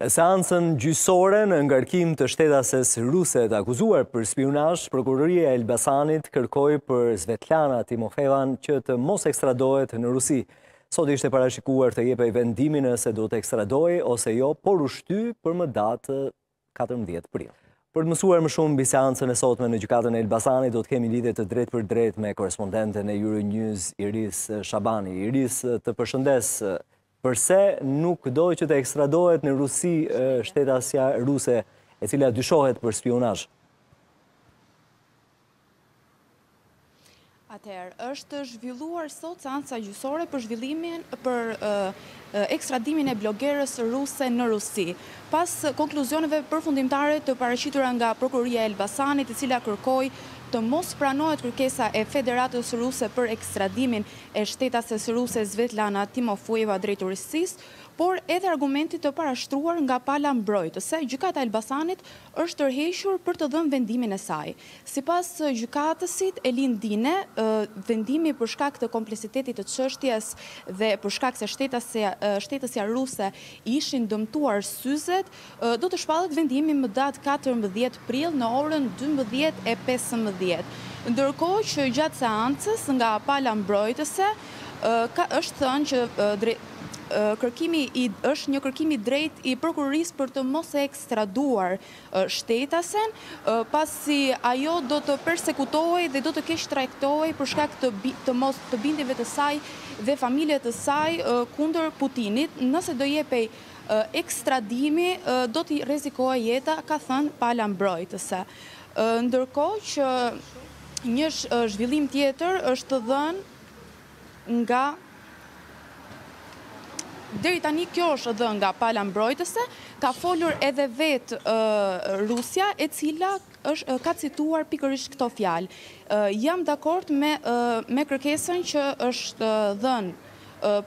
Në seancën gjyqësore në ngarkim të shtetases ruse të akuzuar për spiunazh, prokuroria e Elbasanit kërkoi për Svetlana Timofevan që të mos ekstradohet në Rusi. Sot ishte parashikuar të jepej vendimi nëse do të ekstradohej ose jo, por u shty për më datë 14 prill. Për të mësuar më shumë mbi seancën e sotme në gjykatën e Elbasanit, do të kemi lidhje të drejtpërdrejtë me korrespondenten e Euronews Iris Shabani. Iris, të përshëndes. Përse nuk do që të ekstradohet në Rusi shtetasja ruse e cila dyshohet për spiunazh? Atëherë, është zhvilluar sot seanca gjyqësore për zhvillimin për ekstradimin e blogerës ruse në Rusi. Pas konkluzioneve përfundimtare të paraqitura nga prokuroria e Elbasanit, e cila kërkoi të mos pranohet kërkesa e Federatës Ruse për ekstradimin e shtetases ruse Svetlana Timofejeva drejt Rusisë, por edhe argumentit të parashtruar nga pala mbrojtëse, Gjykata e Elbasanit është tërhequr për të dhënë vendimin e saj. Sipas gjykatësit Elin Dine, vendimi për shkak të kompleksitetit të çështjes dhe për shkak se shtetases ruse i ishin dëmtuar syzet, Do të shpallet vendimi më datë katërmbëdhjetë prill në orën dymbëdhjetë e pesëmbëdhjetë. Ndërkohë që gjatë seancës nga pala mbrojtëse është thënë që kërkimi i është një kërkim i drejtë i prokurorisë për të mos ekstraduar shtetasen, pasi ajo do të persekutohej dhe do të keqtrajtohej për shkak të të mos të bindjeve të saj dhe familjes të saj kundër Putinit, nëse do jepej Ekstradimi do t'i rrezikohej jeta, ka thënë pala mbrojtëse. Ndërkohë që një zhvillim tjetër është dhënë nga deri tani kjo është dhënë nga pala mbrojtëse, ka folur edhe vetë rusja, e cila është ka cituar pikërisht këto fjalë. Jam dakord me me kërkesën që është dhënë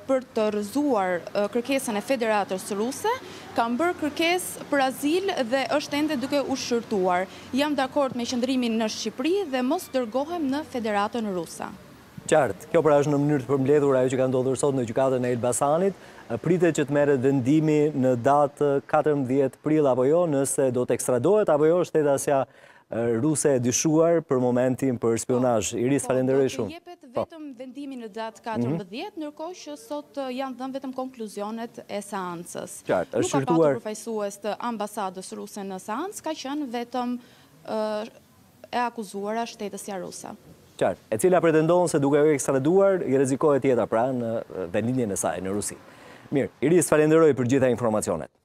për të rrëzuar kërkesën e Federatës Ruse, kam bërë kërkesë për azil dhe është ende duke u shqyrtuar. Jam dakord me qëndrimin në Shqipëri dhe mos dërgohem në Federatën Ruse. Qartë. Kjo pra është në mënyrë të përmbledhur ajo që ka ndodhur sot në Gjykatën e Elbasanit. Pritet që të merret vendimi në datë katërmbëdhjetë prill apo jo, nëse do të ekstradohet apo jo shtetasja Ruse e dyshuar për momentin për spiunazh. Iris, të falënderoj shumë. Po, do të jepet po. vetëm vendimi në datë 14, mhm. ndërkohë që sot janë dhënë vetëm konkluzionet e seancës. Qartë, është shqyrtuar. Nuk ka patur përfaqësues të ambasadës ruse në seancë, ka qenë vetëm e akuzuara shtetasja ruse. Qartë, e cila pretendon se duke u ekstraduar, i rrezikohet jeta pra në vendin e saj, në Rusi. Mirë, Iris, të falënderoj për gjitha informacionet.